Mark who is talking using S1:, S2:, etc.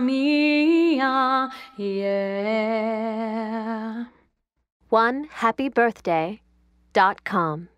S1: mia, yeah.
S2: One happy birthday dot com.